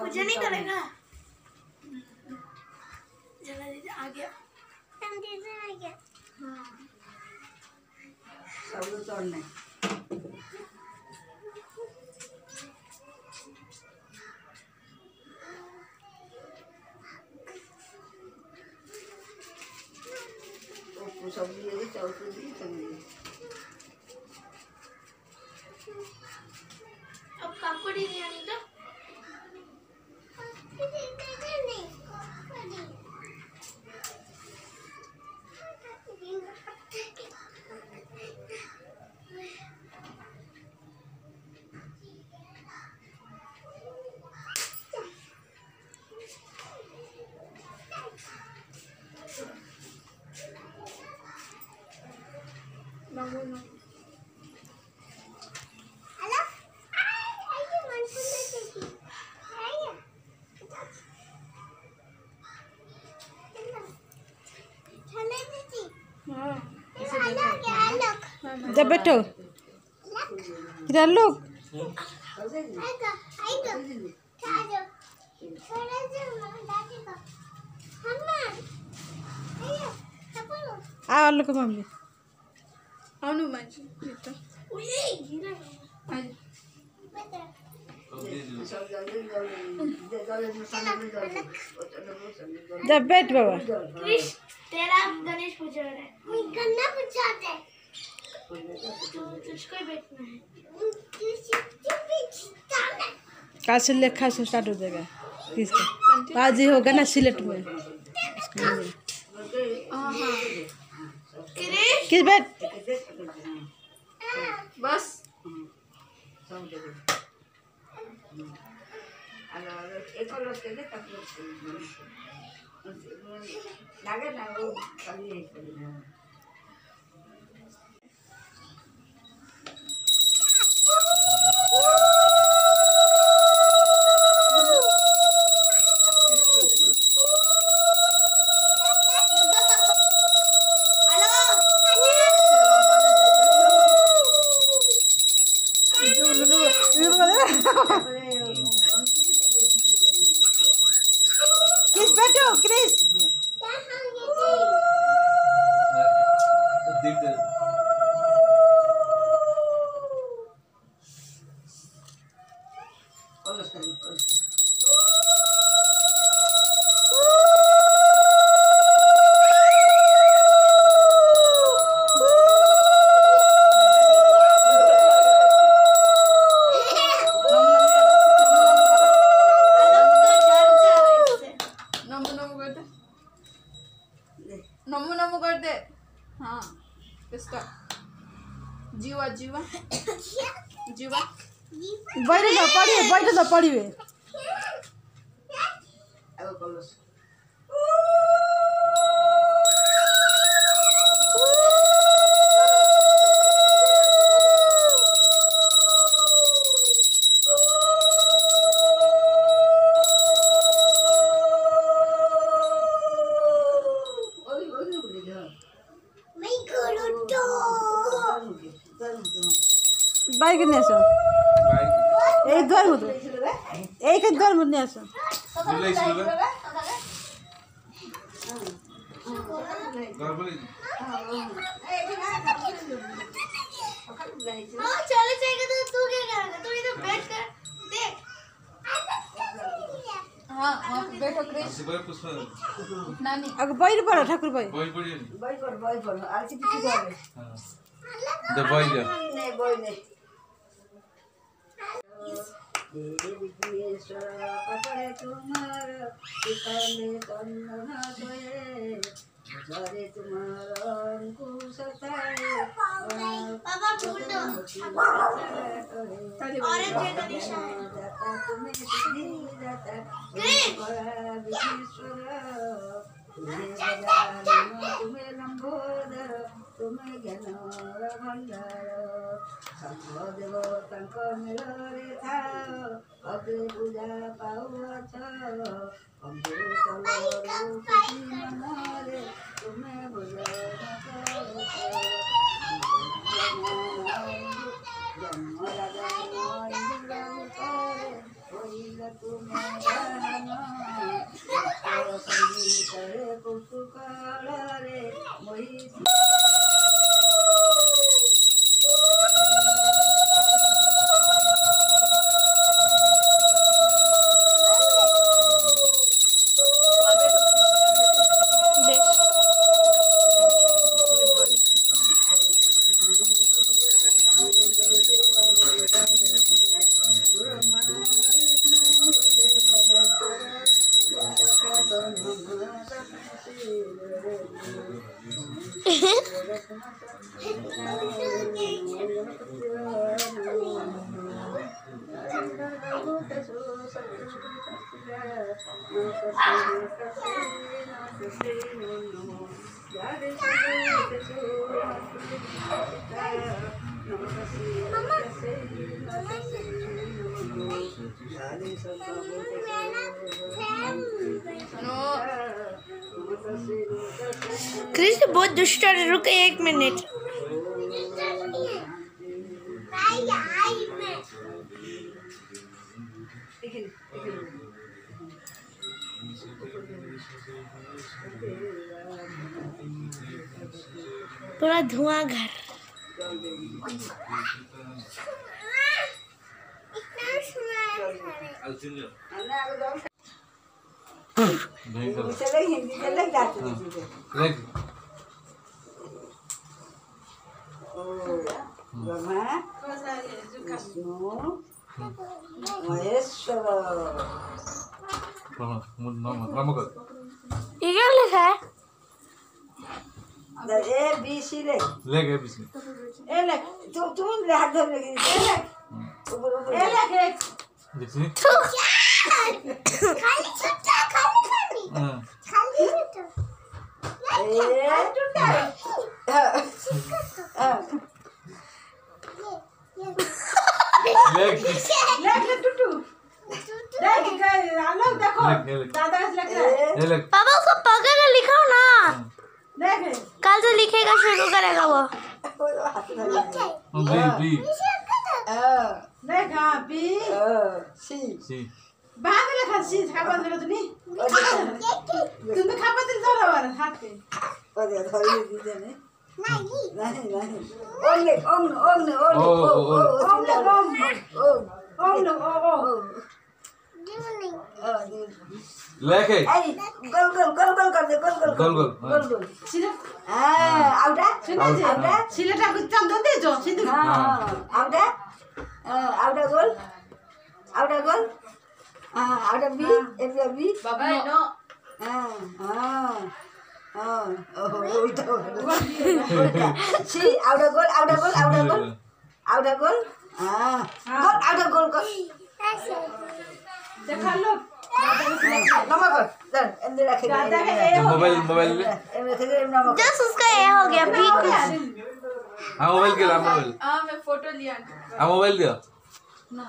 मुझे नहीं करेगा चला दीदी आ गया। दीदी आ गया। हाँ सब तोड़ने सब्ज़ी है दी सब्ज़ी अब काकुड़ी नहीं आनी तो लोग जब बैठो इधर लोग आएगा आएगा आजो थोड़ा सा मम्मी दादी का मम्मा आइए कपड़ो आ लोग मम्मी అవును మంచి నీతో उई गिरा అది बेटा सब जल्दी जल्दी जल्दी मसाले जल्दी जल्दी जब बैठ बाबा कृष तेरा गणेश पूजा रहा है मैं गन्ना पूछाते तो बैठना है कल से लेखा से स्टार्ट हो जाएगा? किसका आज ही होगा ना सिलेट में। किस बैठ के तक लगे ना वो बैठो क्रिस बैठे बैठ ल पढ़ी बैठ ल पढ़ी वे বাইরে নিয়ে আসো এই দোয়ার মতো এইখানে দোয়ার মতো নিয়ে আসো চলে জায়গা তো তুই কে কর তুই তো ব্যাট কর দেখ बैर पर ठाकुर भाइ बैर पर बैर पर आरसी पिछि गरे द बैर नै बैर नै विघ्नेश्वर पकड़े तुम्हारा पिताले कंदन जरे तुम्हारा अंकुश पापा ढूंढो ऑरेंज है का निशान जाता तुम्हें सिद्धि जाता ग्रीन विघ्नेश्वर तुम्हें लंबोदर ଜ୍ଞାନର ଭଣ୍ଡାର ଶଙ୍ଖ ଦେବ ତାଙ୍କ ନୀଳରେ ଥାଅ ଅଗ୍ରେ ପୂଜା ପାଉଅଛ ଅମୃତଲରୁ ମନରେ ତୁମେ ଜନ୍ମରାଜା ତୁମେ ସଙ୍ଗୀତରେ କୌତୁକାଳରେ ମୋହି कृष्ण बहुत दुष्ट रुके एक मिनट। पूरा धुआँ घर। ब्रह्मा महेश्वर ये क्या लिखा है द ए बी सी ले ए ले तू तुम ले हाथ धर लगी ए ले ऊपर ऊपर ए ले एक खाली छुट्टा खाली खाली खाली छुट्टा ए टूटा ले ले टूटू देख के आलो देखो दादा से लग पापा उसको पकड़ कर लिखाओ ना देख कल से लिखेगा शुरू करेगा वो धर लगी हाँ बी सी बाद में खा सी खा बंद करो तुनी तुम्ही खा बंद करो वर हाथ पे अरे धरी दी देने नहीं नहीं नहीं ओम ले ओम ओम ने ओम ओ, ओ, ओ। ओम ले ओम ओम ओम লেখে। গোল গোল গোল গোল করবে গোল গোল গোল গোল গোল গোল সিলে হ্যাঁ। আউটা? শুনেছি আউটা? সিলেটা কুচান দন দিয়েছ সিধু হ্যাঁ আউটা? আউটা গোল। আউটা গোল। হ্যাঁ, হ্যাঁ আউটা হ্যাঁ, হ্যাঁ, বি এটা বি বাবা নো। হ্যাঁ হ্যাঁ হ্যাঁ ওইটা সি আউটা গোল আউটা গোল আউটা গোল। আউটা গোল। হ্যাঁ। গোল আউটা গোল গোল। দেখাল। हाँ मोबाइल मोबाइल जस्ट उसका ये हो गया पीक हाँ मोबाइल के ला मोबाइल। हाँ मैं फ़ोटो लिया। हाँ मोबाइल दिया। ना।